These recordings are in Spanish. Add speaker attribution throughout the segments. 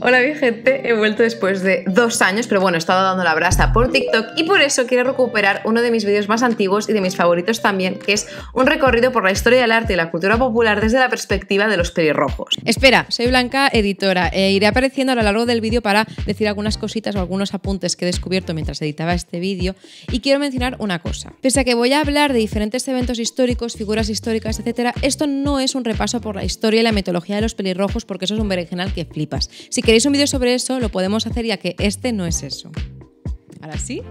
Speaker 1: Hola mi gente, he vuelto después de dos años, pero bueno, he estado dando la brasa por TikTok y por eso quiero recuperar uno de mis vídeos más antiguos y de mis favoritos también, que es un recorrido por la historia del arte y la cultura popular desde la perspectiva de los pelirrojos.
Speaker 2: Espera, soy Blanca, editora, e iré apareciendo a lo largo del vídeo para decir algunas cositas o algunos apuntes que he descubierto mientras editaba este vídeo y quiero mencionar una cosa. Pese a que voy a hablar de diferentes eventos históricos, figuras históricas, etc., esto no es un repaso por la historia y la mitología de los pelirrojos porque eso es un berenjenal que flipas. Si queréis un vídeo sobre eso, lo podemos hacer ya que este no es eso. Ahora sí,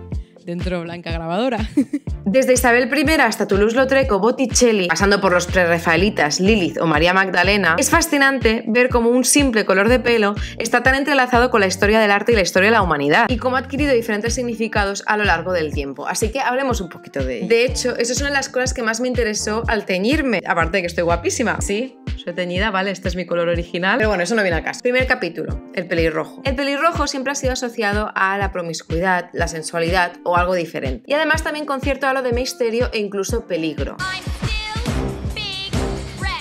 Speaker 2: dentro Blanca Grabadora.
Speaker 1: Desde Isabel I hasta Toulouse-Lautrec o Botticelli, pasando por los prerrafaelitas, Lilith o María Magdalena, es fascinante ver cómo un simple color de pelo está tan entrelazado con la historia del arte y la historia de la humanidad, y cómo ha adquirido diferentes significados a lo largo del tiempo. Así que hablemos un poquito de ello. De hecho, eso es una de las cosas que más me interesó al teñirme, aparte de que estoy guapísima. Sí, soy teñida, ¿vale? Este es mi color original. Pero bueno, eso no viene al caso. Primer capítulo, el pelirrojo. El pelirrojo siempre ha sido asociado a la promiscuidad, la sensualidad o algo diferente. Y además también con cierto halo de misterio e incluso peligro.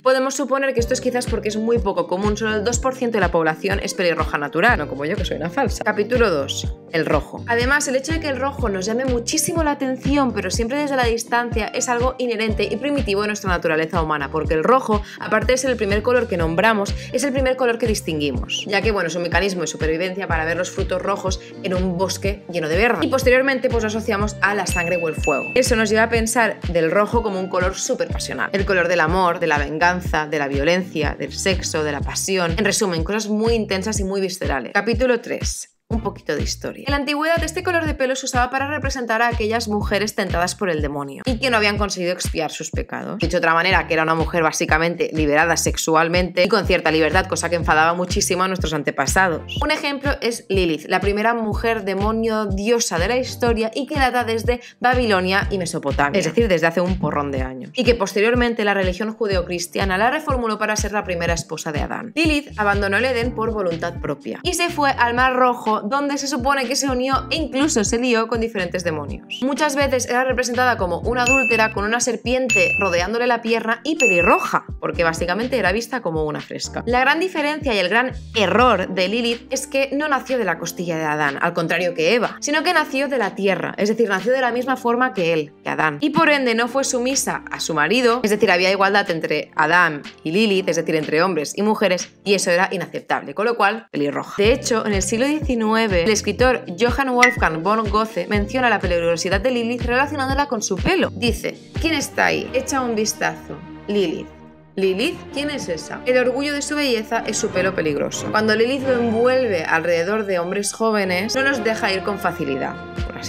Speaker 1: Podemos suponer que esto es quizás porque es muy poco común, solo el 2% de la población es pelirroja natural, no como yo que soy una falsa. Capítulo 2. El rojo. Además, el hecho de que el rojo nos llame muchísimo la atención, pero siempre desde la distancia, es algo inherente y primitivo de nuestra naturaleza humana, porque el rojo, aparte de ser el primer color que nombramos, es el primer color que distinguimos, ya que bueno, es un mecanismo de supervivencia para ver los frutos rojos en un bosque lleno de verde. Y posteriormente pues lo asociamos a la sangre o el fuego. Eso nos lleva a pensar del rojo como un color súper pasional, el color del amor, de la venganza, de la violencia, del sexo, de la pasión. En resumen, cosas muy intensas y muy viscerales. Capítulo 3 un poquito de historia. En la antigüedad este color de pelo se usaba para representar a aquellas mujeres tentadas por el demonio y que no habían conseguido expiar sus pecados. Dicho de otra manera, que era una mujer básicamente liberada sexualmente y con cierta libertad, cosa que enfadaba muchísimo a nuestros antepasados. Un ejemplo es Lilith, la primera mujer demonio diosa de la historia y que data desde Babilonia y Mesopotamia, es decir, desde hace un porrón de años. Y que posteriormente la religión judeocristiana la reformuló para ser la primera esposa de Adán. Lilith abandonó el Edén por voluntad propia y se fue al Mar Rojo donde se supone que se unió e incluso se lió con diferentes demonios. Muchas veces era representada como una adúltera con una serpiente rodeándole la pierna y pelirroja, porque básicamente era vista como una fresca. La gran diferencia y el gran error de Lilith es que no nació de la costilla de Adán, al contrario que Eva, sino que nació de la tierra, es decir, nació de la misma forma que él, que Adán. Y por ende no fue sumisa a su marido, es decir, había igualdad entre Adán y Lilith, es decir, entre hombres y mujeres, y eso era inaceptable, con lo cual pelirroja. De hecho, en el siglo XIX el escritor Johann Wolfgang von Goethe menciona la peligrosidad de Lilith relacionándola con su pelo. Dice, ¿quién está ahí? Echa un vistazo. Lilith. Lilith, ¿quién es esa? El orgullo de su belleza es su pelo peligroso. Cuando Lilith lo envuelve alrededor de hombres jóvenes, no nos deja ir con facilidad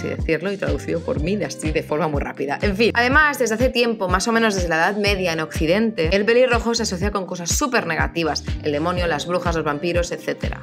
Speaker 1: decirlo, y traducido por mí de así de forma muy rápida. En fin, además, desde hace tiempo, más o menos desde la Edad Media en Occidente, el pelirrojo se asocia con cosas súper negativas, el demonio, las brujas, los vampiros, etc.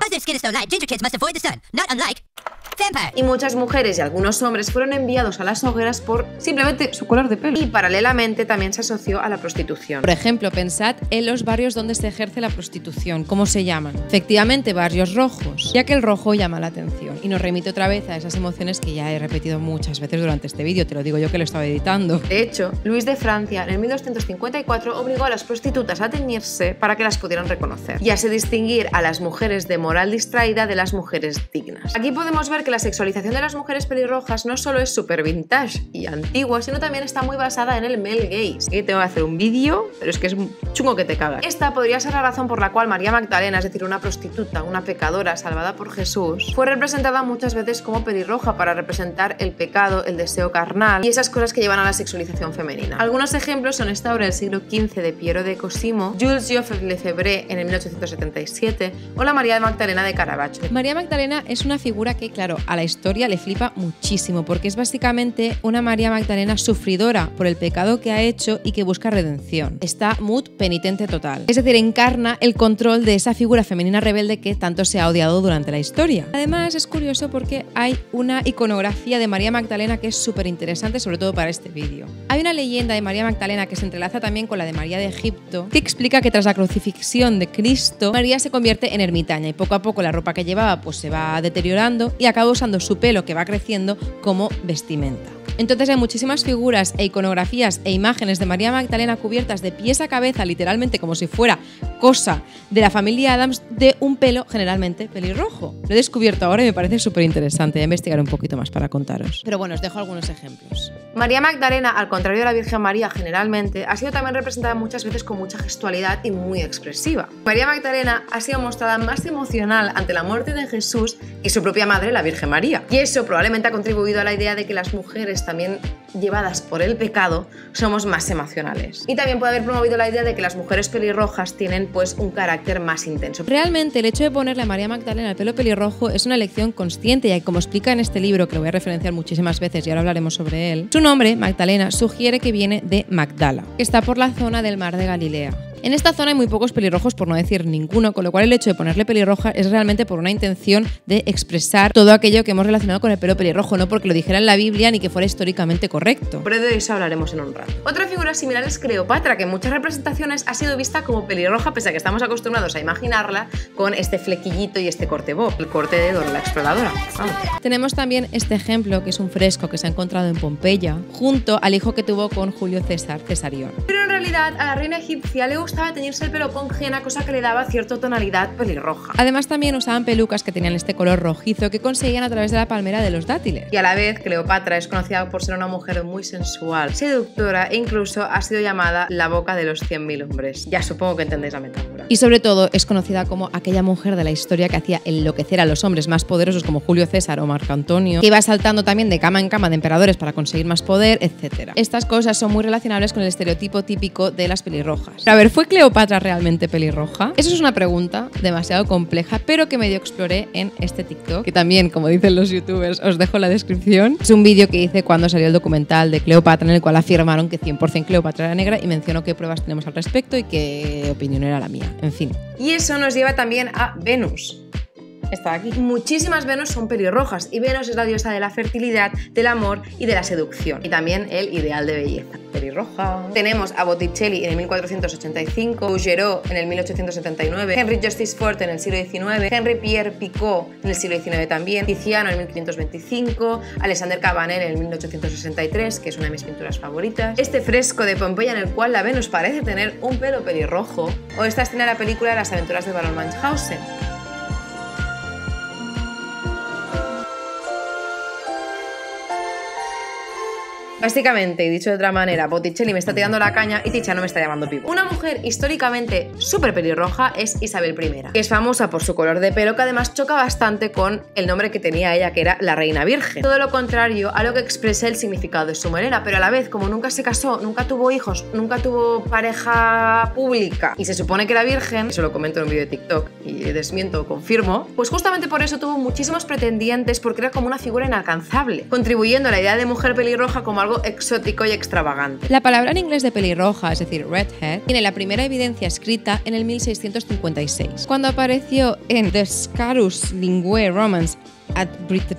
Speaker 1: Y muchas mujeres y algunos hombres fueron enviados a las hogueras por simplemente su color de pelo. Y paralelamente también se asoció a la prostitución.
Speaker 2: Por ejemplo, pensad en los barrios donde se ejerce la prostitución, ¿cómo se llaman? Efectivamente, barrios rojos, ya que el rojo llama la atención y nos remite otra vez a esas emociones que ya he repetido muchas veces durante este vídeo, te lo digo yo que lo estaba editando.
Speaker 1: De hecho, Luis de Francia en el 1254 obligó a las prostitutas a teñirse para que las pudieran reconocer y así distinguir a las mujeres de moral distraída de las mujeres dignas. Aquí podemos ver que la sexualización de las mujeres pelirrojas no solo es súper vintage y antigua, sino también está muy basada en el male gaze. Aquí tengo que hacer un vídeo, pero es que es chungo que te cagas. Esta podría ser la razón por la cual María Magdalena, es decir, una prostituta, una pecadora salvada por Jesús, fue representada muchas veces como pelirroja para representar el pecado, el deseo carnal y esas cosas que llevan a la sexualización femenina. Algunos ejemplos son esta obra del siglo XV de Piero de Cosimo, Jules Joffre Lefebvre en el 1877 o la María Magdalena de Caravaggio.
Speaker 2: María Magdalena es una figura que, claro, a la historia le flipa muchísimo porque es básicamente una María Magdalena sufridora por el pecado que ha hecho y que busca redención. Está mood penitente total. Es decir, encarna el control de esa figura femenina rebelde que tanto se ha odiado durante la historia. Además, es curioso porque hay una iconografía de María Magdalena que es súper interesante, sobre todo para este vídeo. Hay una leyenda de María Magdalena que se entrelaza también con la de María de Egipto, que explica que tras la crucifixión de Cristo, María se convierte en ermitaña y poco a poco la ropa que llevaba pues se va deteriorando y acaba usando su pelo que va creciendo como vestimenta. Entonces hay muchísimas figuras e iconografías e imágenes de María Magdalena cubiertas de pies a cabeza, literalmente como si fuera cosa de la familia Adams, de un pelo generalmente pelirrojo. Lo he descubierto ahora y me parece súper interesante. Voy a investigar un poquito más para contaros. Pero bueno, os dejo algunos ejemplos.
Speaker 1: María Magdalena, al contrario de la Virgen María generalmente, ha sido también representada muchas veces con mucha gestualidad y muy expresiva. María Magdalena ha sido mostrada más emocional ante la muerte de Jesús que su propia madre, la Virgen María. Y eso probablemente ha contribuido a la idea de que las mujeres también llevadas por el pecado somos más emocionales. Y también puede haber promovido la idea de que las mujeres pelirrojas tienen pues un carácter más intenso.
Speaker 2: Realmente el hecho de ponerle a María Magdalena el pelo pelirrojo es una elección consciente y como explica en este libro, que lo voy a referenciar muchísimas veces y ahora hablaremos sobre él, su nombre, Magdalena, sugiere que viene de Magdala, que está por la zona del mar de Galilea. En esta zona hay muy pocos pelirrojos, por no decir ninguno, con lo cual el hecho de ponerle pelirroja es realmente por una intención de expresar todo aquello que hemos relacionado con el pelo pelirrojo, no porque lo dijera en la Biblia ni que fuera históricamente correcto.
Speaker 1: Pero de eso hablaremos en un rato. Otra figura similar es Cleopatra, que en muchas representaciones ha sido vista como pelirroja, pese a que estamos acostumbrados a imaginarla con este flequillito y este corte bob, el corte de Dora la exploradora.
Speaker 2: Tenemos también este ejemplo, que es un fresco que se ha encontrado en Pompeya, junto al hijo que tuvo con Julio César, Cesarión.
Speaker 1: Pero en realidad a la reina egipcia le gustaba teñirse el pelo con henna, cosa que le daba cierta tonalidad pelirroja.
Speaker 2: Además también usaban pelucas que tenían este color rojizo que conseguían a través de la palmera de los dátiles.
Speaker 1: Y a la vez Cleopatra es conocida por ser una mujer muy sensual, seductora e incluso ha sido llamada la boca de los 100.000 hombres. Ya supongo que entendéis la metáfora.
Speaker 2: Y sobre todo es conocida como aquella mujer de la historia que hacía enloquecer a los hombres más poderosos como Julio César o Marco Antonio, que iba saltando también de cama en cama de emperadores para conseguir más poder, etc. Estas cosas son muy relacionables con el estereotipo típico de las pelirrojas. a ver, ¿fue Cleopatra realmente pelirroja? Eso es una pregunta demasiado compleja, pero que medio exploré en este TikTok, que también, como dicen los youtubers, os dejo la descripción. Es un vídeo que hice cuando salió el documental de Cleopatra, en el cual afirmaron que 100% Cleopatra era negra y menciono qué pruebas tenemos al respecto y qué opinión era la mía. En fin.
Speaker 1: Y eso nos lleva también a Venus está aquí. Muchísimas Venus son pelirrojas y Venus es la diosa de la fertilidad, del amor y de la seducción. Y también el ideal de belleza. Pelirroja. Tenemos a Botticelli en el 1485, Bouguereau en el 1879, Henry Justice Ford en el siglo XIX, Henry Pierre Picot en el siglo XIX también, Tiziano en el 1525, Alexander Cabanel en el 1863, que es una de mis pinturas favoritas, este fresco de Pompeya en el cual la Venus parece tener un pelo pelirrojo, o esta escena de la película Las aventuras de Baron Munchausen. Básicamente, y dicho de otra manera, Botticelli me está tirando la caña y Tiziano me está llamando pipo. Una mujer históricamente súper pelirroja es Isabel I, que es famosa por su color de pelo, que además choca bastante con el nombre que tenía ella, que era la Reina Virgen. Todo lo contrario a lo que expresa el significado de su melena, pero a la vez, como nunca se casó, nunca tuvo hijos, nunca tuvo pareja pública y se supone que era virgen, eso lo comento en un vídeo de TikTok y desmiento o confirmo, pues justamente por eso tuvo muchísimos pretendientes porque era como una figura inalcanzable, contribuyendo a la idea de mujer pelirroja como algo exótico y extravagante.
Speaker 2: La palabra en inglés de pelirroja, es decir, redhead, tiene la primera evidencia escrita en el 1656, cuando apareció en The Scarus Linguae Romance at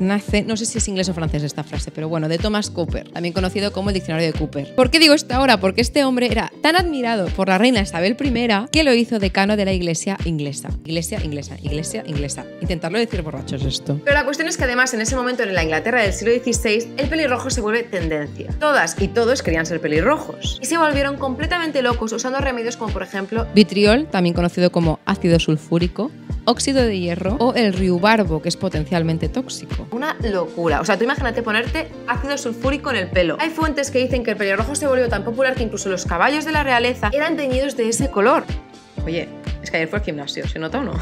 Speaker 2: nace, no sé si es inglés o francés esta frase, pero bueno, de Thomas Cooper, también conocido como el diccionario de Cooper. ¿Por qué digo esto ahora? Porque este hombre era tan admirado por la reina Isabel I que lo hizo decano de la iglesia inglesa. Iglesia inglesa, iglesia inglesa. Intentarlo decir borrachos esto.
Speaker 1: Pero la cuestión es que además en ese momento en la Inglaterra del siglo XVI el pelirrojo se vuelve tendencia. Todas y todos querían ser pelirrojos y se volvieron completamente locos usando remedios como por ejemplo
Speaker 2: vitriol, también conocido como ácido sulfúrico, óxido de hierro o el riubarbo, que es potencialmente tóxico.
Speaker 1: Una locura. O sea, tú imagínate ponerte ácido sulfúrico en el pelo. Hay fuentes que dicen que el pelirrojo se volvió tan popular que incluso los caballos de la realeza eran teñidos de ese color. Oye, es que ayer fue al gimnasio, ¿se nota o no?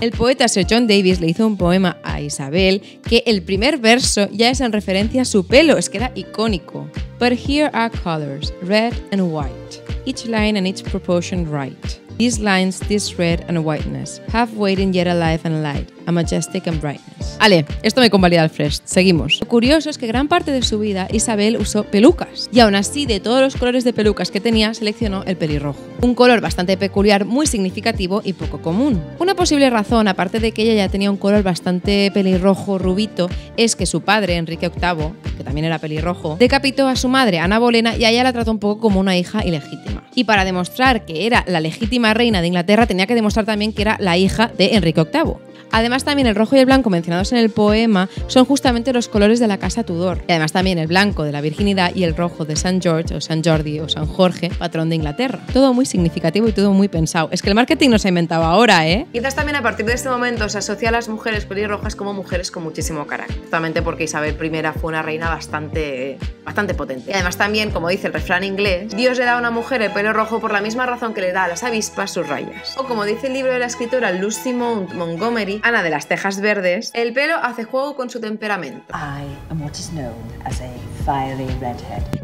Speaker 2: El poeta Sir John Davis le hizo un poema a Isabel que el primer verso ya es en referencia a su pelo, es que era icónico. But here are colors, red and white, each line and each proportion right. These lines, this red and whiteness, half waiting yet alive and light, a majestic and brightness. Ale, esto me convalida al fresh. Seguimos. Lo curioso es que gran parte de su vida Isabel usó pelucas y aún así de todos los colores de pelucas que tenía seleccionó el pelirrojo. Un color bastante peculiar, muy significativo y poco común. Una posible razón, aparte de que ella ya tenía un color bastante pelirrojo rubito, es que su padre, Enrique VIII, que también era pelirrojo, decapitó a su madre, Ana Bolena, y a ella la trató un poco como una hija ilegítima. Y para demostrar que era la legítima reina de Inglaterra, tenía que demostrar también que era la hija de Enrique VIII. Además también el rojo y el blanco mencionados en el poema son justamente los colores de la casa Tudor. Y además también el blanco de la virginidad y el rojo de San George o San Jordi o San Jorge, patrón de Inglaterra. Todo muy significativo y todo muy pensado. Es que el marketing no se ha inventado ahora, ¿eh?
Speaker 1: Quizás también a partir de este momento se asocia a las mujeres pelirrojas como mujeres con muchísimo carácter. Justamente porque Isabel I fue una reina bastante, bastante potente. Además también, como dice el refrán inglés, Dios le da a una mujer el pelo rojo por la misma razón que le da a las avispas sus rayas. O como dice el libro de la escritora Lucy Mount Montgomery, Ana de las Tejas Verdes, el pelo hace juego con su temperamento.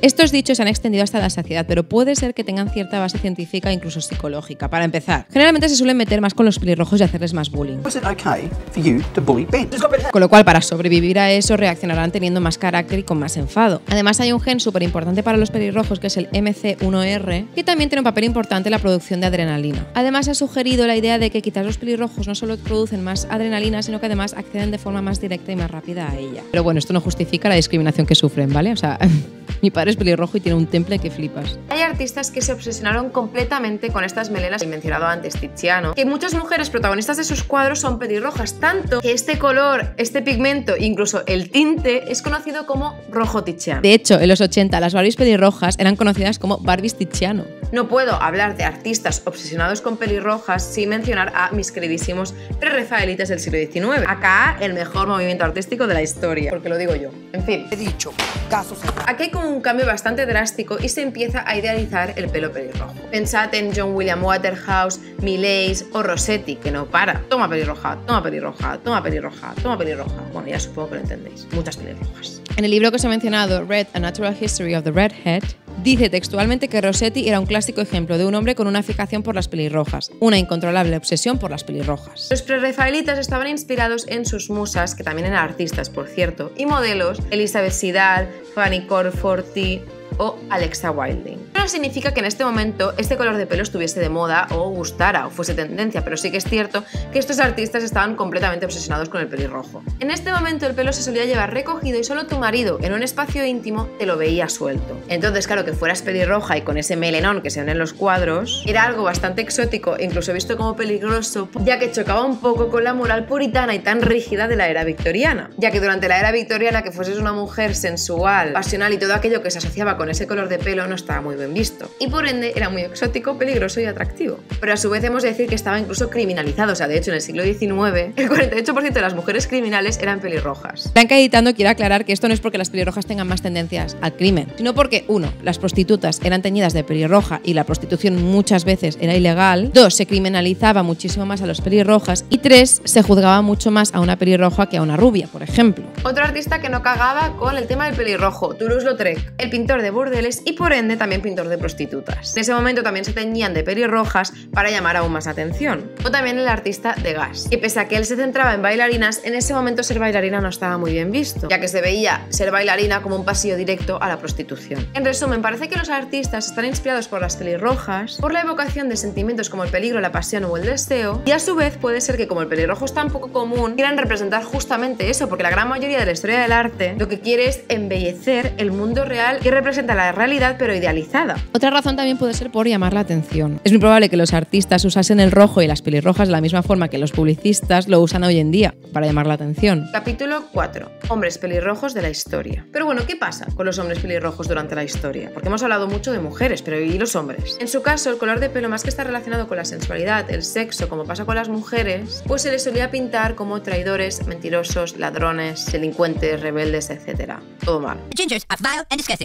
Speaker 2: Estos dichos se han extendido hasta la saciedad, pero puede ser que tengan cierta base científica e incluso psicológica. Para empezar, generalmente se suelen meter más con los pelirrojos y hacerles más bullying. Con lo cual, para sobrevivir a eso, reaccionarán teniendo más carácter y con más enfado. Además, hay un gen súper importante para los pelirrojos que es el MC1R, que también tiene un papel importante en la producción de adrenalina. Además, ha sugerido la idea de que quizás los pelirrojos no solo producen más adrenalina, sino que además acceden de forma más directa y más rápida a ella. Pero bueno, esto no justifica la discriminación que sufren, ¿vale? O sea, mi padre es pelirrojo y tiene un temple que flipas.
Speaker 1: Hay artistas que se obsesionaron completamente con estas melenas, el mencionado antes Tiziano, que muchas mujeres protagonistas de sus cuadros son pelirrojas, tanto que este color, este pigmento, incluso el tinte, es conocido como rojo Tiziano.
Speaker 2: De hecho, en los 80 las Barbies pelirrojas eran conocidas como Barbies Tiziano.
Speaker 1: No puedo hablar de artistas obsesionados con pelirrojas sin mencionar a mis queridísimos pre-rafaelitas del siglo XIX. Acá el mejor movimiento artístico de la historia, porque lo digo yo. En fin.
Speaker 3: He dicho, casos
Speaker 1: Aquí hay como un cambio bastante drástico y se empieza a idealizar el pelo pelirrojo. Pensad en John William Waterhouse, Millais o Rossetti, que no para. Toma pelirroja, toma pelirroja, toma pelirroja, toma pelirroja. Bueno, ya supongo que lo entendéis. Muchas pelirrojas.
Speaker 2: En el libro que os he mencionado, Red, A Natural History of the Redhead, dice textualmente que Rossetti era un clásico ejemplo de un hombre con una fijación por las pelirrojas, una incontrolable obsesión por las pelirrojas.
Speaker 1: Los pre-rafaelitas estaban inspirados en sus musas, que también eran artistas, por cierto, y modelos, Elizabeth Sidal, Fanny Corforti, o Alexa Wilding. No significa que en este momento este color de pelo estuviese de moda o gustara o fuese tendencia, pero sí que es cierto que estos artistas estaban completamente obsesionados con el pelirrojo. En este momento el pelo se solía llevar recogido y solo tu marido en un espacio íntimo te lo veía suelto. Entonces, claro, que fueras pelirroja y con ese melenón que se ven en los cuadros, era algo bastante exótico, incluso visto como peligroso, ya que chocaba un poco con la moral puritana y tan rígida de la era victoriana, ya que durante la era victoriana que fueses una mujer sensual, pasional y todo aquello que se asociaba con ese color de pelo no estaba muy bien visto. Y por ende era muy exótico, peligroso y atractivo. Pero a su vez hemos de decir que estaba incluso criminalizado. O sea, de hecho, en el siglo XIX, el 48% de las mujeres criminales eran pelirrojas.
Speaker 2: Blanca Editando quiere aclarar que esto no es porque las pelirrojas tengan más tendencias al crimen, sino porque, uno, las prostitutas eran teñidas de pelirroja y la prostitución muchas veces era ilegal. Dos, se criminalizaba muchísimo más a los pelirrojas. Y tres, se juzgaba mucho más a una pelirroja que a una rubia, por ejemplo.
Speaker 1: Otro artista que no cagaba con el tema del pelirrojo, Toulouse-Lautrec, el pintor de burdeles y por ende también pintor de prostitutas. En ese momento también se teñían de pelirrojas para llamar aún más atención. O también el artista de Gas, que pese a que él se centraba en bailarinas, en ese momento ser bailarina no estaba muy bien visto, ya que se veía ser bailarina como un pasillo directo a la prostitución. En resumen, parece que los artistas están inspirados por las pelirrojas, por la evocación de sentimientos como el peligro, la pasión o el deseo, y a su vez puede ser que como el pelirrojo es tan poco común, quieran representar justamente eso, porque la gran mayoría de la historia del arte lo que quiere es embellecer el mundo real y representa la realidad pero idealizada.
Speaker 2: Otra razón también puede ser por llamar la atención. Es muy probable que los artistas usasen el rojo y las pelirrojas de la misma forma que los publicistas lo usan hoy en día, para llamar la atención.
Speaker 1: Capítulo 4. Hombres pelirrojos de la historia. Pero bueno, ¿qué pasa con los hombres pelirrojos durante la historia? Porque hemos hablado mucho de mujeres, pero ¿y los hombres? En su caso, el color de pelo más que está relacionado con la sensualidad, el sexo, como pasa con las mujeres, pues se les solía pintar como traidores, mentirosos, ladrones, delincuentes, rebeldes, etc. Todo mal.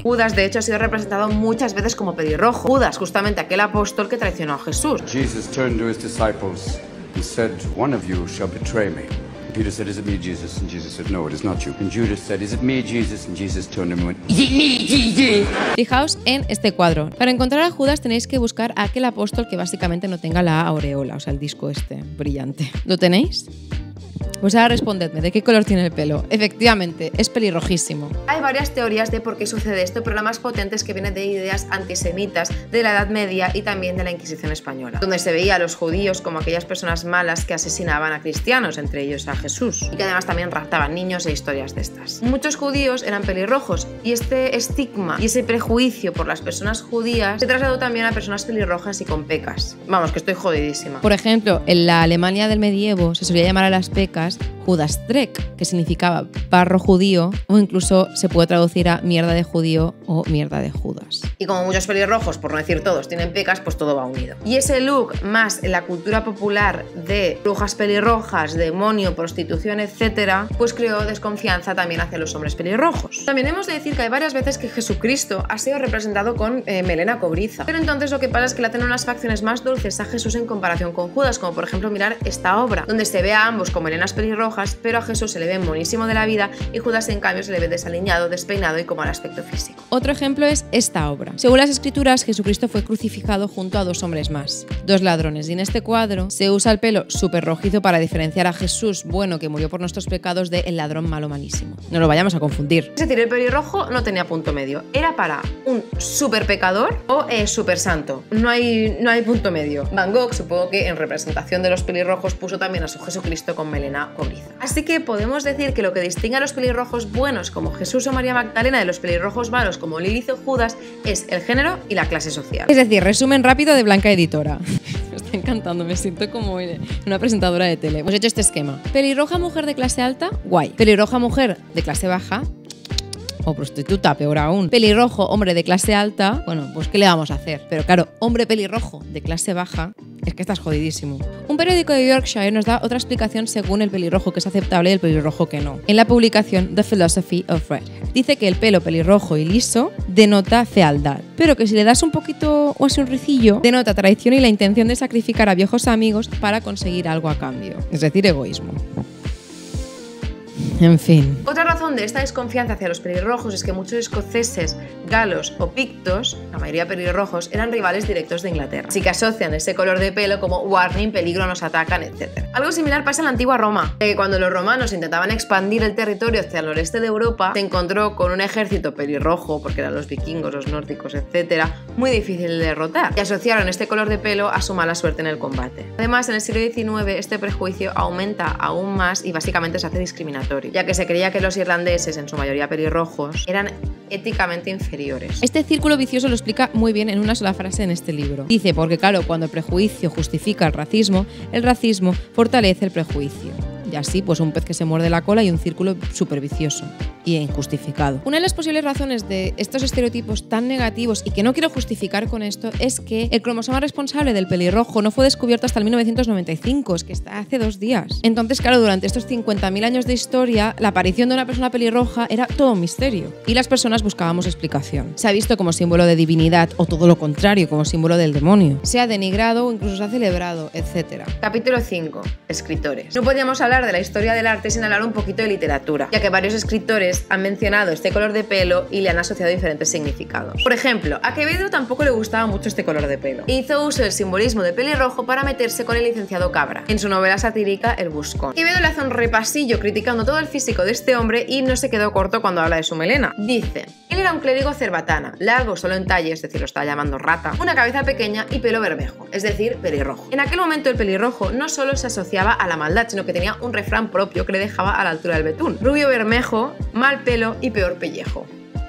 Speaker 1: Judas, de hecho, ha sido representado muchas veces como pelirrojo. Judas, justamente aquel apóstol que traicionó a Jesús.
Speaker 4: Jesus turned to his disciples and said, One of you shall betray me. And Peter said, Is it me, Jesus? And Jesus said, No, it is not you. And Judas said, Is it me, Jesus? And Jesus turned and went, it me, Jesus?
Speaker 2: Fijaos en este cuadro. Para encontrar a Judas tenéis que buscar a aquel apóstol que básicamente no tenga la aureola, o sea, el disco este brillante. ¿Lo tenéis? Pues ahora respondedme, ¿de qué color tiene el pelo? Efectivamente, es pelirrojísimo.
Speaker 1: Hay varias teorías de por qué sucede esto, pero la más potente es que viene de ideas antisemitas de la Edad Media y también de la Inquisición española, donde se veía a los judíos como aquellas personas malas que asesinaban a cristianos, entre ellos a Jesús, y que además también raptaban niños e historias de estas. Muchos judíos eran pelirrojos y este estigma y ese prejuicio por las personas judías se trasladó también a personas pelirrojas y con pecas. Vamos, que estoy jodidísima.
Speaker 2: Por ejemplo, en la Alemania del medievo se solía llamar a las pecas Judastrek, que significaba barro judío, o incluso se puede traducir a mierda de judío o mierda de Judas.
Speaker 1: Y como muchos pelirrojos, por no decir todos, tienen pecas, pues todo va unido. Y ese look, más en la cultura popular de brujas pelirrojas, demonio, prostitución, etc., pues creó desconfianza también hacia los hombres pelirrojos. También hemos de decir que hay varias veces que Jesucristo ha sido representado con eh, melena cobriza. Pero entonces lo que pasa es que la tienen unas facciones más dulces a Jesús en comparación con Judas, como por ejemplo mirar esta obra, donde se ve a ambos con melenas pelirrojas, pero a Jesús se le ve monísimo de la vida y Judas en cambio se le ve desaliñado, despeinado y como al aspecto físico.
Speaker 2: Otro ejemplo es esta obra. Según las escrituras, Jesucristo fue crucificado junto a dos hombres más, dos ladrones, y en este cuadro se usa el pelo súper rojizo para diferenciar a Jesús bueno que murió por nuestros pecados de el ladrón malo malísimo. No lo vayamos a confundir.
Speaker 1: Es decir, el pelirrojo no tenía punto medio. Era para un super pecador o eh, super santo. No hay, no hay punto medio. Van Gogh, supongo que en representación de los pelirrojos, puso también a su Jesucristo con melena cobriza. Así que podemos decir que lo que distingue a los pelirrojos buenos como Jesús o María Magdalena de los pelirrojos malos como Lilith o Judas es el género y la clase social.
Speaker 2: Es decir, resumen rápido de Blanca Editora. me está encantando, me siento como una presentadora de tele. Hemos hecho este esquema. Pelirroja mujer de clase alta, guay. Pelirroja mujer de clase baja, o prostituta, peor aún. Pelirrojo, hombre de clase alta, bueno, pues ¿qué le vamos a hacer? Pero claro, hombre pelirrojo de clase baja, es que estás jodidísimo. Un periódico de Yorkshire nos da otra explicación según el pelirrojo que es aceptable y el pelirrojo que no. En la publicación The Philosophy of Red. Dice que el pelo pelirrojo y liso denota fealdad, pero que si le das un poquito o así un ricillo, denota traición y la intención de sacrificar a viejos amigos para conseguir algo a cambio. Es decir, egoísmo. En fin.
Speaker 1: Otra razón de esta desconfianza hacia los pelirrojos es que muchos escoceses, galos o pictos, la mayoría pelirrojos, eran rivales directos de Inglaterra. Así que asocian ese color de pelo como warning, peligro, nos atacan, etc. Algo similar pasa en la antigua Roma, que cuando los romanos intentaban expandir el territorio hacia el noreste de Europa, se encontró con un ejército pelirrojo, porque eran los vikingos, los nórdicos, etc., muy difícil de derrotar, y asociaron este color de pelo a su mala suerte en el combate. Además, en el siglo XIX este prejuicio aumenta aún más y básicamente se hace discriminatorio ya que se creía que los irlandeses, en su mayoría pelirrojos, eran éticamente inferiores.
Speaker 2: Este círculo vicioso lo explica muy bien en una sola frase en este libro. Dice, porque claro, cuando el prejuicio justifica el racismo, el racismo fortalece el prejuicio. Y así, pues un pez que se muerde la cola y un círculo súper vicioso y injustificado. Una de las posibles razones de estos estereotipos tan negativos y que no quiero justificar con esto es que el cromosoma responsable del pelirrojo no fue descubierto hasta el 1995, es que está hace dos días. Entonces, claro, durante estos 50.000 años de historia, la aparición de una persona pelirroja era todo un misterio y las personas buscábamos explicación. Se ha visto como símbolo de divinidad o todo lo contrario, como símbolo del demonio. Se ha denigrado o incluso se ha celebrado, etc.
Speaker 1: Capítulo 5. Escritores. No podíamos hablar de la historia del arte sin hablar un poquito de literatura, ya que varios escritores han mencionado este color de pelo y le han asociado diferentes significados. Por ejemplo, a Quevedo tampoco le gustaba mucho este color de pelo. Hizo uso del simbolismo de pelirrojo para meterse con el licenciado Cabra en su novela satírica El Buscón. Quevedo le hace un repasillo criticando todo el físico de este hombre y no se quedó corto cuando habla de su melena. Dice, él era un clérigo cerbatana, largo solo en talle, es decir, lo está llamando rata, una cabeza pequeña y pelo bermejo, es decir, pelirrojo. En aquel momento el pelirrojo no solo se asociaba a la maldad, sino que tenía un refrán propio que le dejaba a la altura del betún. Rubio bermejo, mal pelo y peor pellejo.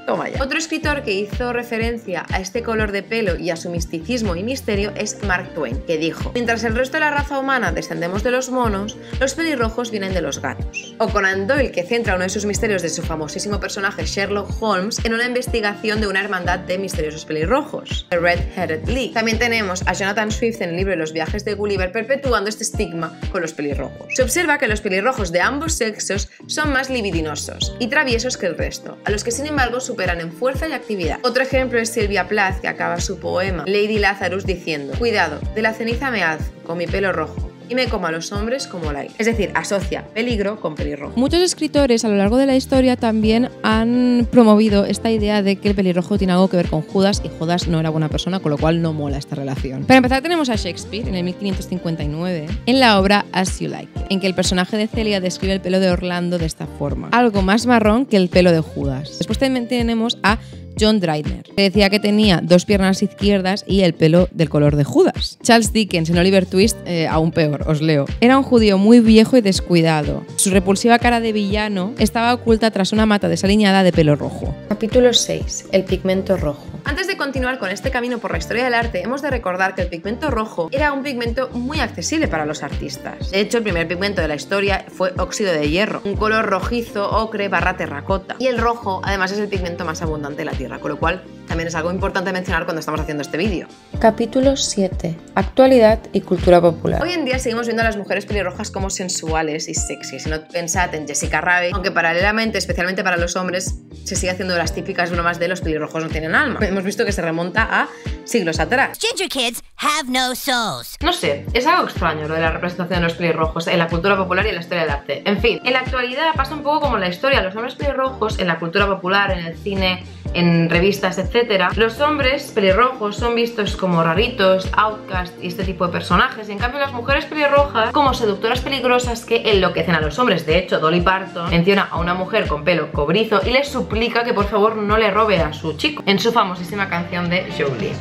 Speaker 1: Toma ya. Otro escritor que hizo referencia a este color de pelo y a su misticismo y misterio es Mark Twain, que dijo, mientras el resto de la raza humana descendemos de los monos, los pelirrojos vienen de los gatos. O Conan Doyle, que centra uno de sus misterios de su famosísimo personaje Sherlock Holmes en una investigación de una hermandad de misteriosos pelirrojos, The Red-Headed League. También tenemos a Jonathan Swift en el libro Los viajes de Gulliver perpetuando este estigma con los pelirrojos. Se observa que los pelirrojos de ambos sexos son más libidinosos y traviesos que el resto, a los que sin embargo su superan en fuerza y actividad. Otro ejemplo es Silvia Plath, que acaba su poema Lady Lazarus diciendo, Cuidado, de la ceniza me haz, con mi pelo rojo, y me como a los hombres como la Es decir, asocia peligro con pelirrojo.
Speaker 2: Muchos escritores a lo largo de la historia también han promovido esta idea de que el pelirrojo tiene algo que ver con Judas y Judas no era buena persona, con lo cual no mola esta relación. Para empezar tenemos a Shakespeare en el 1559 en la obra As You Like, en que el personaje de Celia describe el pelo de Orlando de esta forma, algo más marrón que el pelo de Judas. Después también tenemos a John Dryden, que decía que tenía dos piernas izquierdas y el pelo del color de Judas. Charles Dickens en Oliver Twist, eh, aún peor, os leo. Era un judío muy viejo y descuidado. Su repulsiva cara de villano estaba oculta tras una mata desaliñada de pelo rojo.
Speaker 1: Capítulo 6. El pigmento rojo. Antes de continuar con este camino por la historia del arte, hemos de recordar que el pigmento rojo era un pigmento muy accesible para los artistas. De hecho, el primer pigmento de la historia fue óxido de hierro, un color rojizo, ocre barra terracota. Y el rojo, además, es el pigmento más abundante de la Tierra, con lo cual también es algo importante mencionar cuando estamos haciendo este vídeo.
Speaker 2: Capítulo 7. Actualidad y cultura popular.
Speaker 1: Hoy en día seguimos viendo a las mujeres pelirrojas como sensuales y sexy. Si no pensad en Jessica Rabbit, aunque paralelamente, especialmente para los hombres, se sigue haciendo las típicas bromas de los pelirrojos no tienen alma. Hemos visto que se remonta a siglos atrás.
Speaker 3: Ginger kids have no souls.
Speaker 1: No sé, es algo extraño lo de la representación de los pelirrojos en la cultura popular y en la historia del arte. En fin, en la actualidad pasa un poco como la historia. Los hombres pelirrojos en la cultura popular, en el cine, en revistas, etc. Los hombres pelirrojos son vistos como raritos, outcast y este tipo de personajes. Y en cambio las mujeres pelirrojas como seductoras peligrosas que enloquecen a los hombres. De hecho, Dolly Parton menciona a una mujer con pelo cobrizo y le suplica que por favor no le robe a su chico en su famosísima canción de Jolie.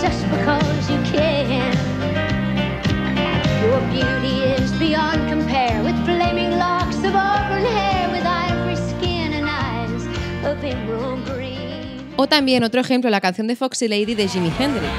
Speaker 3: Just because you can. Your beauty
Speaker 2: O también otro ejemplo, la canción de Foxy Lady de Jimi Hendrix.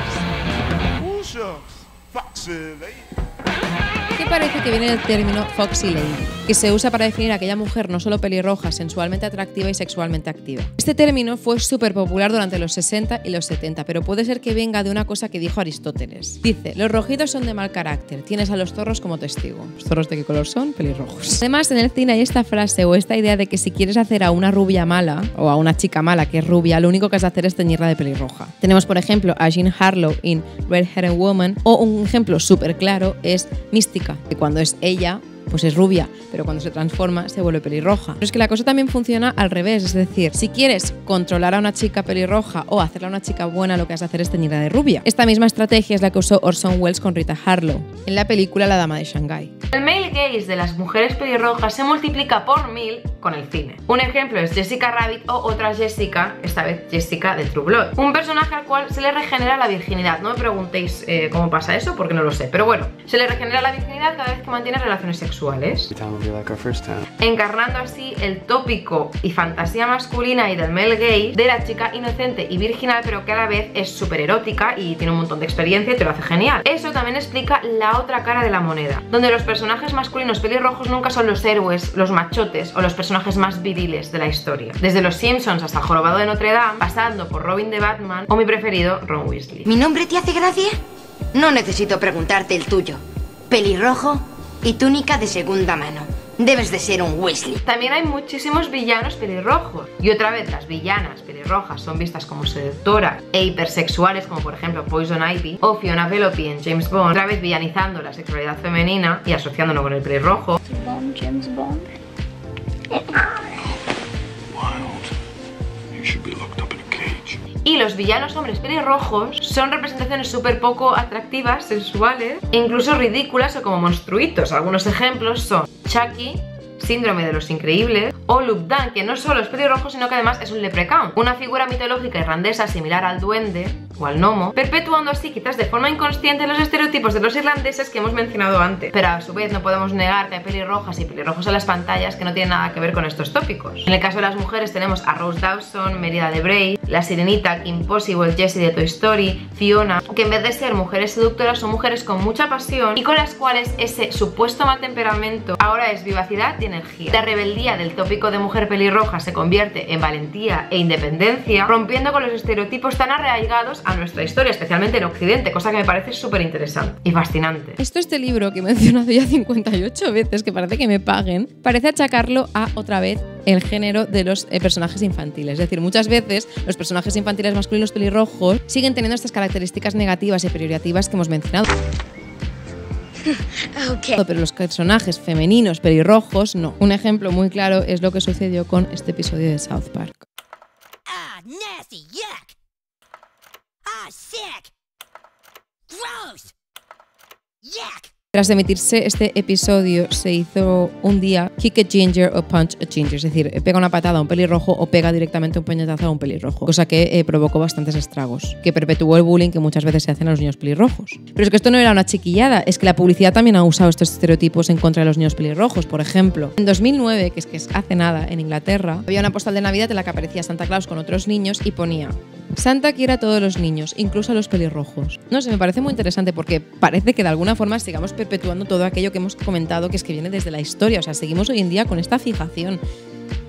Speaker 2: Parece que viene del término Foxy Lady? Que se usa para definir a aquella mujer no solo pelirroja, sensualmente atractiva y sexualmente activa. Este término fue súper popular durante los 60 y los 70, pero puede ser que venga de una cosa que dijo Aristóteles. Dice, los rojitos son de mal carácter, tienes a los zorros como testigo. ¿Los zorros de qué color son? Pelirrojos. Además, en el cine hay esta frase o esta idea de que si quieres hacer a una rubia mala o a una chica mala que es rubia, lo único que has de hacer es teñirla de pelirroja. Tenemos, por ejemplo, a Jean Harlow en Red Headed Woman o un ejemplo súper claro es Mística, que cuando es ella pues es rubia, pero cuando se transforma se vuelve pelirroja. Pero es que la cosa también funciona al revés, es decir, si quieres controlar a una chica pelirroja o hacerla una chica buena, lo que has de hacer es teñirla de rubia. Esta misma estrategia es la que usó Orson Welles con Rita Harlow en la película La Dama de Shanghái.
Speaker 1: El male gaze de las mujeres pelirrojas se multiplica por mil con el cine. Un ejemplo es Jessica Rabbit o otra Jessica, esta vez Jessica de True Blood. Un personaje al cual se le regenera la virginidad. No me preguntéis eh, cómo pasa eso porque no lo sé, pero bueno, se le regenera la virginidad cada vez que mantiene relaciones sexuales. Encarnando así el tópico y fantasía masculina y del male gay de la chica inocente y virginal pero que a la vez es súper erótica y tiene un montón de experiencia y te lo hace genial. Eso también explica la otra cara de la moneda, donde los personajes masculinos pelirrojos nunca son los héroes, los machotes o los personajes más viriles de la historia. Desde los Simpsons hasta el jorobado de Notre Dame, pasando por Robin de Batman o mi preferido, Ron Weasley.
Speaker 5: ¿Mi nombre te hace gracia? No necesito preguntarte el tuyo. Pelirrojo y túnica de segunda mano. Debes de ser un Weasley.
Speaker 1: También hay muchísimos villanos pelirrojos. Y otra vez, las villanas pelirrojas son vistas como seductoras e hipersexuales, como por ejemplo Poison Ivy o Fiona Pelopi en James Bond, otra vez villanizando la sexualidad femenina y asociándolo con el pelirrojo.
Speaker 6: Wild. You should be locked up.
Speaker 1: Y los villanos hombres pelirrojos son representaciones súper poco atractivas, sensuales, e incluso ridículas o como monstruitos. Algunos ejemplos son Chucky, Síndrome de los Increíbles, o Lupdan, que no solo es pelirrojo, sino que además es un leprechaun, una figura mitológica irlandesa similar al duende o al gnomo, perpetuando así quizás de forma inconsciente los estereotipos de los irlandeses que hemos mencionado antes. Pero a su vez no podemos negar que hay pelirrojas y pelirrojos en las pantallas que no tienen nada que ver con estos tópicos. En el caso de las mujeres tenemos a Rose Dawson, Merida de Bray, la Sirenita, Kim Possible, Jessie de Toy Story, Fiona, que en vez de ser mujeres seductoras son mujeres con mucha pasión y con las cuales ese supuesto mal temperamento ahora es vivacidad y energía. La rebeldía del tópico de mujer pelirroja se convierte en valentía e independencia, rompiendo con los estereotipos tan arraigados a nuestra historia, especialmente en Occidente, cosa que me parece súper interesante y fascinante.
Speaker 2: Esto, este libro que he mencionado ya 58 veces, que parece que me paguen, parece achacarlo a otra vez el género de los eh, personajes infantiles. Es decir, muchas veces los personajes infantiles masculinos pelirrojos siguen teniendo estas características negativas y peyorativas que hemos mencionado. Pero los personajes femeninos pelirrojos no. Un ejemplo muy claro es lo que sucedió con este episodio de South Park.
Speaker 7: Ah, nasty, yuck! Ah, sick! Gross! Yuck!
Speaker 2: Tras emitirse este episodio, se hizo un día Kick a Ginger o Punch a Ginger, es decir, pega una patada a un pelirrojo o pega directamente un puñetazo a un pelirrojo, cosa que eh, provocó bastantes estragos, que perpetuó el bullying que muchas veces se hacen a los niños pelirrojos. Pero es que esto no era una chiquillada, es que la publicidad también ha usado estos estereotipos en contra de los niños pelirrojos. Por ejemplo, en 2009, que es que es hace nada, en Inglaterra, había una postal de Navidad en la que aparecía Santa Claus con otros niños y ponía Santa quiere a todos los niños, incluso a los pelirrojos. No sé, me parece muy interesante porque parece que de alguna forma sigamos perpetuando todo aquello que hemos comentado que es que viene desde la historia. O sea, seguimos hoy en día con esta fijación.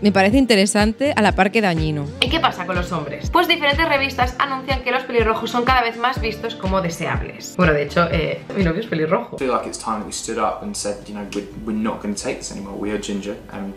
Speaker 2: Me parece interesante a la par que dañino.
Speaker 1: ¿Y qué pasa con los hombres? Pues diferentes revistas anuncian que los pelirrojos son cada vez más vistos como deseables. Bueno, de hecho, eh, mi novio es pelirrojo.
Speaker 8: I feel like it's time that we stood up and said, you know, we're, we're not going to take this anymore. We are ginger and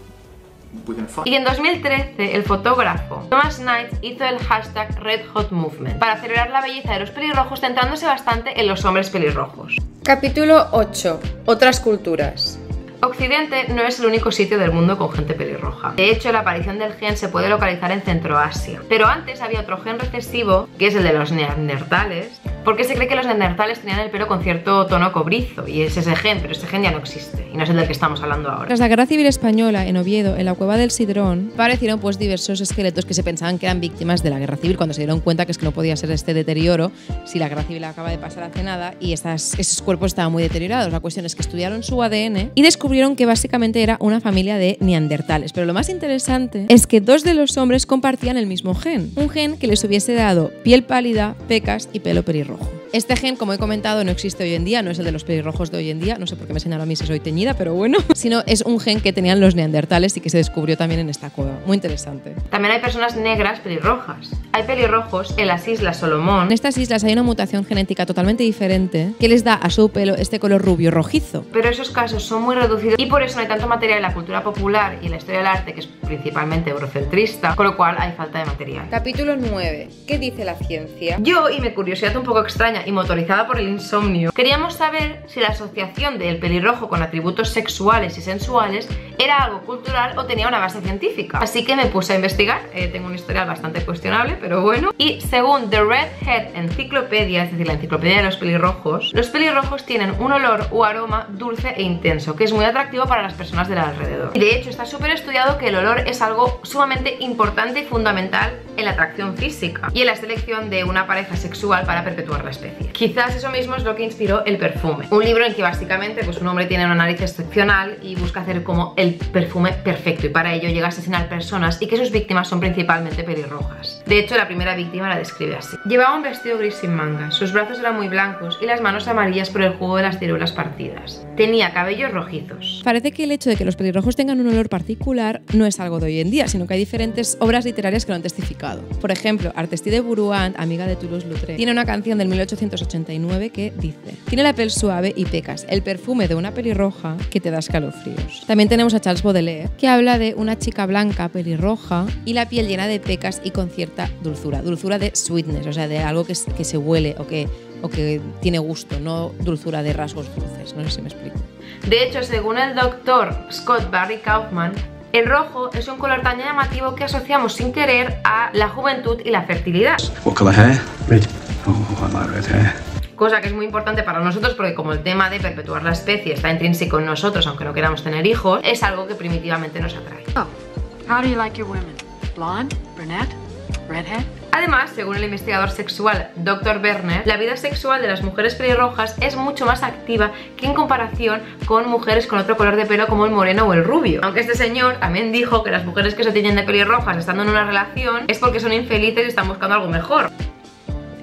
Speaker 1: Y en 2013, el fotógrafo Thomas Knight hizo el hashtag Red Hot Movement para celebrar la belleza de los pelirrojos, centrándose bastante en los hombres pelirrojos. Capítulo 8. Otras culturas. Occidente no es el único sitio del mundo con gente pelirroja. De hecho, la aparición del gen se puede localizar en Centroasia. Pero antes había otro gen recesivo, que es el de los neandertales, porque se cree que los neandertales tenían el pelo con cierto tono cobrizo, y es ese gen, pero ese gen ya no existe, y no es el del que estamos hablando ahora.
Speaker 2: Tras la Guerra Civil Española en Oviedo, en la cueva del Sidrón, aparecieron pues diversos esqueletos que se pensaban que eran víctimas de la Guerra Civil cuando se dieron cuenta que es que no podía ser este deterioro si la Guerra Civil acaba de pasar hace nada y esos cuerpos estaban muy deteriorados. La cuestión es que estudiaron su ADN y descubrieron que básicamente era una familia de neandertales. Pero lo más interesante es que dos de los hombres compartían el mismo gen, un gen que les hubiese dado piel pálida, pecas y pelo pelirrojo. Este gen, como he comentado, no existe hoy en día, no es el de los pelirrojos de hoy en día, no sé por qué me señalo a mí si soy teñida, pero bueno, sino es un gen que tenían los neandertales y que se descubrió también en esta cueva. Muy interesante.
Speaker 1: También hay personas negras pelirrojas. Hay pelirrojos en las Islas Solomón.
Speaker 2: En estas islas hay una mutación genética totalmente diferente que les da a su pelo este color rubio rojizo.
Speaker 1: Pero esos casos son muy reducidos y por eso no hay tanto material en la cultura popular y en la historia del arte, que es principalmente eurocentrista, con lo cual hay falta de material. Capítulo 9. ¿Qué dice la ciencia? Yo, y mi curiosidad un poco extraña y motorizada por el insomnio, queríamos saber si la asociación del pelirrojo con atributos sexuales y sensuales era algo cultural o tenía una base científica. Así que me puse a investigar, eh, tengo un historial bastante cuestionable, pero bueno. Y según The Red Head Encyclopedia, es decir, la enciclopedia de los pelirrojos, los pelirrojos tienen un olor o aroma dulce e intenso, que es muy atractivo para las personas del alrededor. Y de hecho está súper estudiado que el olor es algo sumamente importante y fundamental en la atracción física y en la selección de una pareja sexual para perpetuar la especie. Quizás eso mismo es lo que inspiró el perfume. Un libro en que básicamente pues, un hombre tiene una nariz excepcional y busca hacer como el perfume perfecto y para ello llega a asesinar personas y que sus víctimas son principalmente pelirrojas. De hecho, la primera víctima la describe así. Llevaba un vestido gris sin mangas, sus brazos eran muy blancos y las manos amarillas por el jugo de las ciruelas partidas. Tenía cabellos rojizos.
Speaker 2: Parece que el hecho de que los pelirrojos tengan un olor particular no es algo de hoy en día, sino que hay diferentes obras literarias que lo han testificado. Por ejemplo, Artestide de Buruand, amiga de Toulouse-Lautrec, tiene una canción del 1889 que dice Tiene la piel suave y pecas, el perfume de una pelirroja que te da escalofríos. También tenemos a Charles Baudelaire, que habla de una chica blanca pelirroja y la piel llena de pecas y con cierta dulzura, dulzura de sweetness, o sea, de algo que, que se huele o que, o que tiene gusto, no dulzura de rasgos dulces, no sé si me explico.
Speaker 1: De hecho, según el doctor Scott Barry Kaufman, el rojo es un color tan llamativo que asociamos sin querer a la juventud y la fertilidad.
Speaker 4: What colour hair? Red. Oh, hair.
Speaker 1: Cosa que es muy importante para nosotros porque como el tema de perpetuar la especie está intrínseco en nosotros, aunque no queramos tener hijos, es algo que primitivamente nos atrae.
Speaker 9: Oh, how do you like your women? Blonde, brunette, redhead?
Speaker 1: Además, según el investigador sexual Dr. Werner, la vida sexual de las mujeres pelirrojas es mucho más activa que en comparación con mujeres con otro color de pelo como el moreno o el rubio. Aunque este señor también dijo que las mujeres que se tiñen de pelirrojas estando en una relación es porque son infelices y están buscando algo mejor.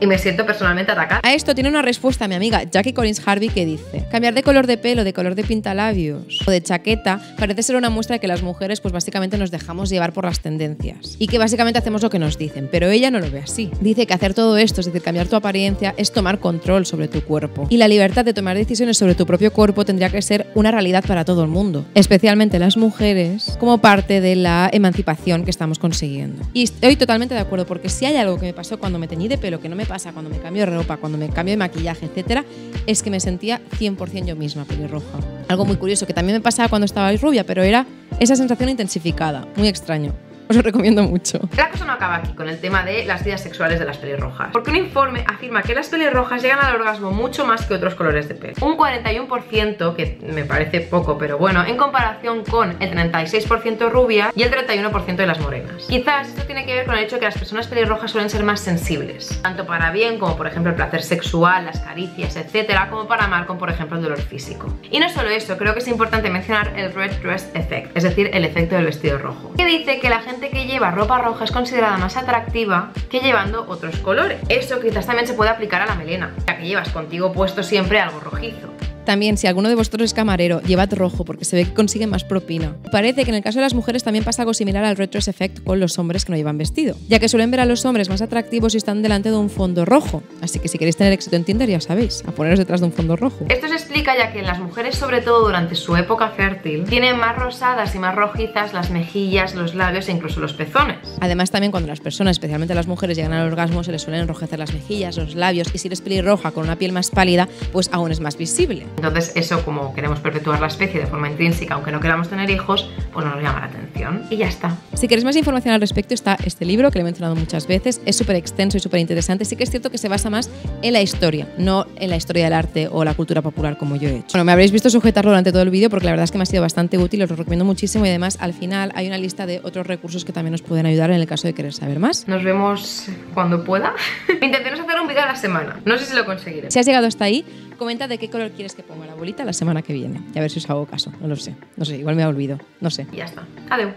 Speaker 1: Y me siento personalmente atacada.
Speaker 2: A esto tiene una respuesta mi amiga Jackie Collins Harvey que dice: Cambiar de color de pelo, de color de pintalabios o de chaqueta parece ser una muestra de que las mujeres, pues básicamente nos dejamos llevar por las tendencias y que básicamente hacemos lo que nos dicen, pero ella no lo ve así. Dice que hacer todo esto, es decir, cambiar tu apariencia, es tomar control sobre tu cuerpo. Y la libertad de tomar decisiones sobre tu propio cuerpo tendría que ser una realidad para todo el mundo, especialmente las mujeres, como parte de la emancipación que estamos consiguiendo. Y estoy totalmente de acuerdo, porque si hay algo que me pasó cuando me teñí de pelo, que no me pasa cuando me cambio de ropa, cuando me cambio de maquillaje, etcétera, es que me sentía 100% yo misma, pelirroja. Algo muy curioso que también me pasaba cuando estaba rubia, pero era esa sensación intensificada, muy extraño. Os lo recomiendo mucho.
Speaker 1: La cosa no acaba aquí con el tema de las vidas sexuales de las pelirrojas, porque un informe afirma que las pelirrojas llegan al orgasmo mucho más que otros colores de pelo. Un 41%, que me parece poco, pero bueno, en comparación con el 36% rubia y el 31% de las morenas. Quizás esto tiene que ver con el hecho de que las personas pelirrojas suelen ser más sensibles, tanto para bien como por ejemplo el placer sexual, las caricias, etcétera, como para mal como por ejemplo el dolor físico. Y no solo eso, creo que es importante mencionar el Red Dress Effect, es decir, el efecto del vestido rojo, que dice que la gente que lleva ropa roja es considerada más atractiva que llevando otros colores. Eso quizás también se puede aplicar a la melena, ya que llevas contigo puesto siempre algo rojizo.
Speaker 2: También, si alguno de vosotros es camarero, llevad rojo porque se ve que consigue más propina. Parece que en el caso de las mujeres también pasa algo similar al retro effect con los hombres que no llevan vestido, ya que suelen ver a los hombres más atractivos si están delante de un fondo rojo. Así que si queréis tener éxito en Tinder, ya sabéis, a poneros detrás de un fondo rojo.
Speaker 1: Esto se explica ya que en las mujeres, sobre todo durante su época fértil, tienen más rosadas y más rojizas las mejillas, los labios e incluso los pezones.
Speaker 2: Además, también cuando las personas, especialmente las mujeres, llegan al orgasmo, se les suelen enrojecer las mejillas, los labios, y si eres pelirroja con una piel más pálida, pues aún es más visible.
Speaker 1: Entonces eso, como queremos perpetuar la especie de forma intrínseca, aunque no queramos tener hijos, pues no nos llama la atención. Y ya está.
Speaker 2: Si queréis más información al respecto, está este libro que lo he mencionado muchas veces. Es súper extenso y súper interesante. Sí que es cierto que se basa más en la historia, no en la historia del arte o la cultura popular como yo he hecho. Bueno, me habréis visto sujetarlo durante todo el vídeo porque la verdad es que me ha sido bastante útil, os lo recomiendo muchísimo y además al final hay una lista de otros recursos que también os pueden ayudar en el caso de querer saber más.
Speaker 1: Nos vemos cuando pueda. Es hacer un vídeo a la semana. No sé si lo conseguiré.
Speaker 2: Si has llegado hasta ahí, comenta de qué color quieres que ponga la bolita la semana que viene. Y a ver si os hago caso. No lo sé. No sé, igual me olvido. No sé.
Speaker 1: Y ya está. Adiós.